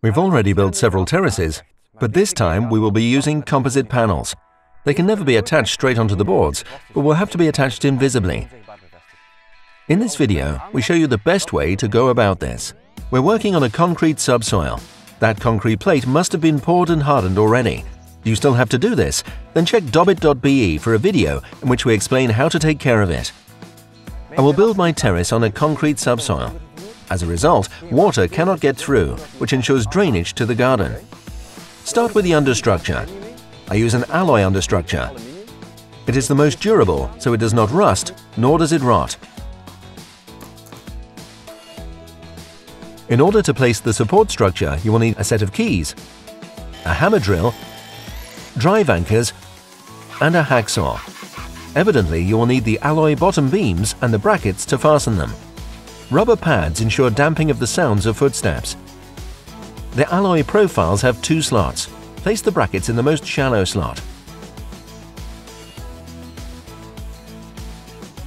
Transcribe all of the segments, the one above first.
We've already built several terraces, but this time we will be using composite panels. They can never be attached straight onto the boards, but will have to be attached invisibly. In this video, we show you the best way to go about this. We're working on a concrete subsoil. That concrete plate must have been poured and hardened already. You still have to do this? Then check dobbit.be for a video in which we explain how to take care of it. I will build my terrace on a concrete subsoil. As a result, water cannot get through, which ensures drainage to the garden. Start with the understructure. I use an alloy understructure. It is the most durable, so it does not rust, nor does it rot. In order to place the support structure, you will need a set of keys, a hammer drill, drive anchors, and a hacksaw. Evidently, you will need the alloy bottom beams and the brackets to fasten them. Rubber pads ensure damping of the sounds of footsteps. The alloy profiles have two slots. Place the brackets in the most shallow slot.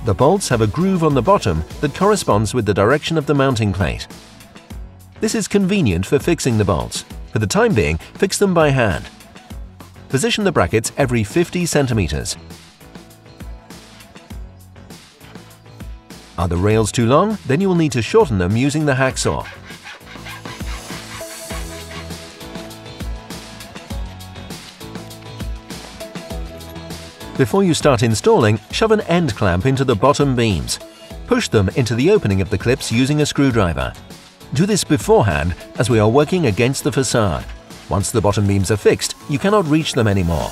The bolts have a groove on the bottom that corresponds with the direction of the mounting plate. This is convenient for fixing the bolts. For the time being, fix them by hand. Position the brackets every 50 centimeters. Are the rails too long? Then you will need to shorten them using the hacksaw. Before you start installing, shove an end clamp into the bottom beams. Push them into the opening of the clips using a screwdriver. Do this beforehand as we are working against the facade. Once the bottom beams are fixed, you cannot reach them anymore.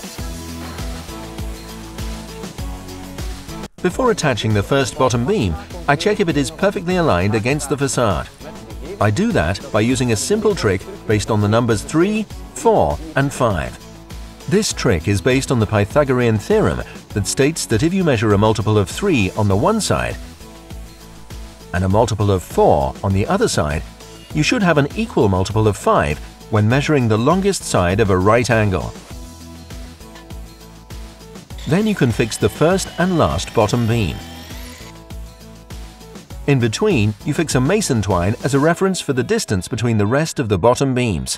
Before attaching the first bottom beam, I check if it is perfectly aligned against the facade. I do that by using a simple trick based on the numbers 3, 4 and 5. This trick is based on the Pythagorean theorem that states that if you measure a multiple of 3 on the one side and a multiple of 4 on the other side, you should have an equal multiple of 5 when measuring the longest side of a right angle. Then you can fix the first and last bottom beam. In between, you fix a mason twine as a reference for the distance between the rest of the bottom beams.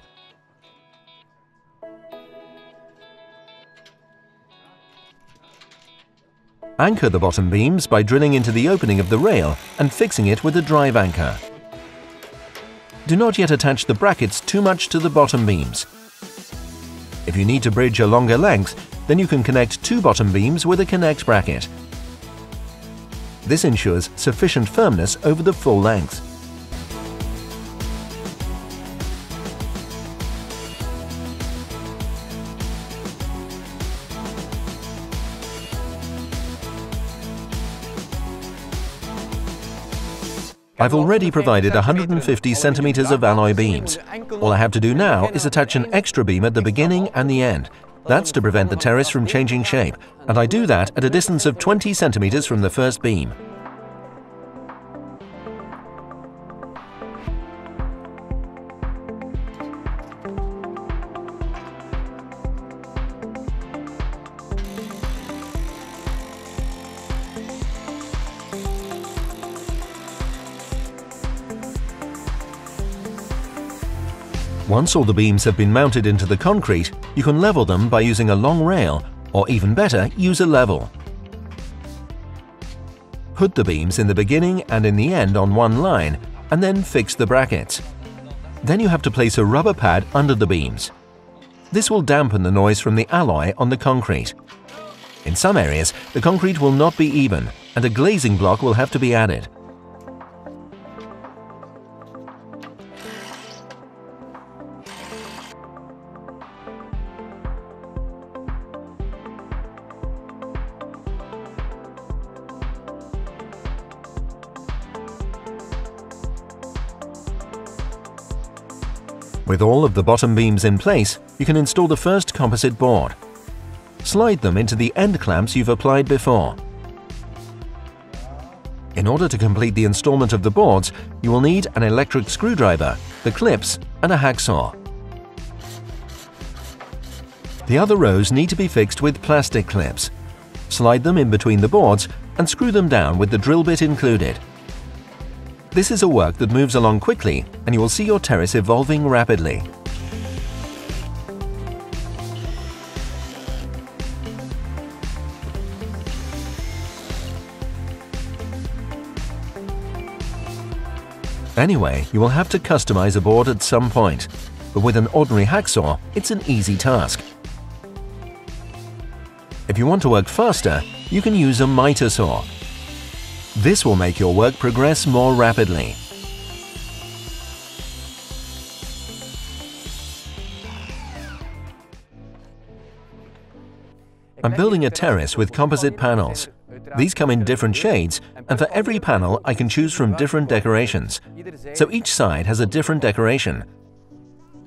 Anchor the bottom beams by drilling into the opening of the rail and fixing it with a drive anchor. Do not yet attach the brackets too much to the bottom beams. If you need to bridge a longer length, then you can connect two bottom beams with a connect bracket. This ensures sufficient firmness over the full length. I've already provided 150 centimeters of alloy beams. All I have to do now is attach an extra beam at the beginning and the end. That's to prevent the terrace from changing shape, and I do that at a distance of 20 centimeters from the first beam. Once all the beams have been mounted into the concrete, you can level them by using a long rail, or even better, use a level. Put the beams in the beginning and in the end on one line, and then fix the brackets. Then you have to place a rubber pad under the beams. This will dampen the noise from the alloy on the concrete. In some areas, the concrete will not be even, and a glazing block will have to be added. With all of the bottom beams in place, you can install the first composite board. Slide them into the end clamps you've applied before. In order to complete the installment of the boards, you will need an electric screwdriver, the clips, and a hacksaw. The other rows need to be fixed with plastic clips. Slide them in between the boards and screw them down with the drill bit included. This is a work that moves along quickly and you will see your terrace evolving rapidly. Anyway, you will have to customize a board at some point, but with an ordinary hacksaw, it's an easy task. If you want to work faster, you can use a miter saw. This will make your work progress more rapidly. I'm building a terrace with composite panels. These come in different shades, and for every panel I can choose from different decorations. So each side has a different decoration.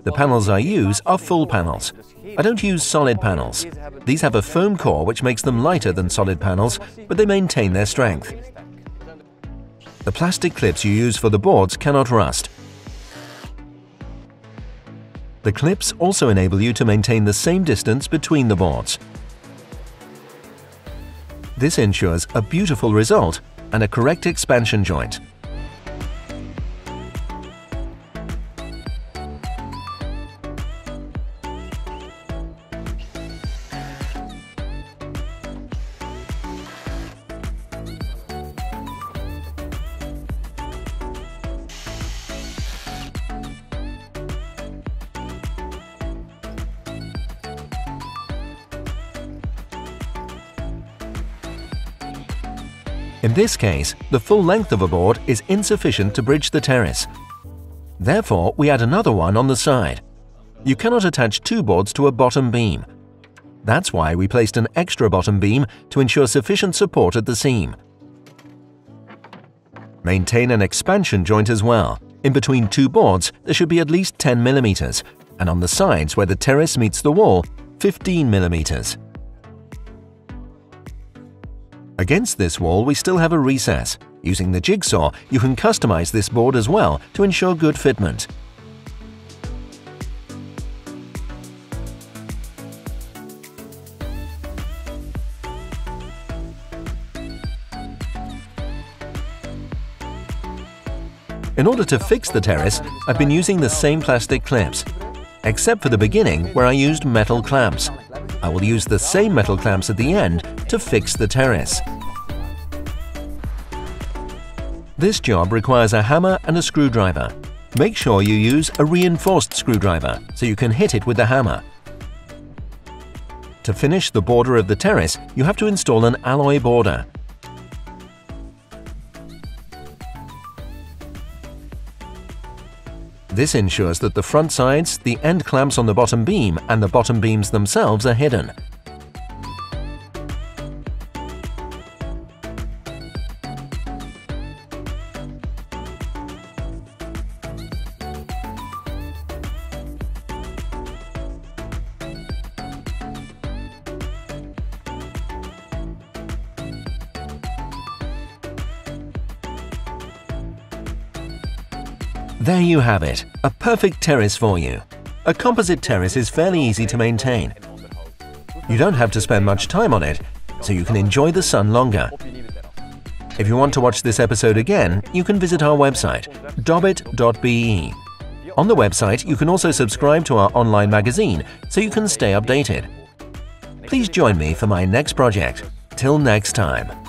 The panels I use are full panels. I don't use solid panels. These have a foam core which makes them lighter than solid panels, but they maintain their strength. The plastic clips you use for the boards cannot rust. The clips also enable you to maintain the same distance between the boards. This ensures a beautiful result and a correct expansion joint. In this case, the full length of a board is insufficient to bridge the terrace. Therefore, we add another one on the side. You cannot attach two boards to a bottom beam. That's why we placed an extra bottom beam to ensure sufficient support at the seam. Maintain an expansion joint as well. In between two boards, there should be at least 10 mm, and on the sides where the terrace meets the wall, 15 mm. Against this wall we still have a recess. Using the jigsaw, you can customize this board as well to ensure good fitment. In order to fix the terrace, I've been using the same plastic clips, except for the beginning where I used metal clamps. I will use the same metal clamps at the end to fix the terrace. This job requires a hammer and a screwdriver. Make sure you use a reinforced screwdriver so you can hit it with the hammer. To finish the border of the terrace, you have to install an alloy border. This ensures that the front sides, the end clamps on the bottom beam and the bottom beams themselves are hidden. There you have it, a perfect terrace for you. A composite terrace is fairly easy to maintain. You don't have to spend much time on it, so you can enjoy the sun longer. If you want to watch this episode again, you can visit our website, dobbit.be. On the website, you can also subscribe to our online magazine so you can stay updated. Please join me for my next project. Till next time.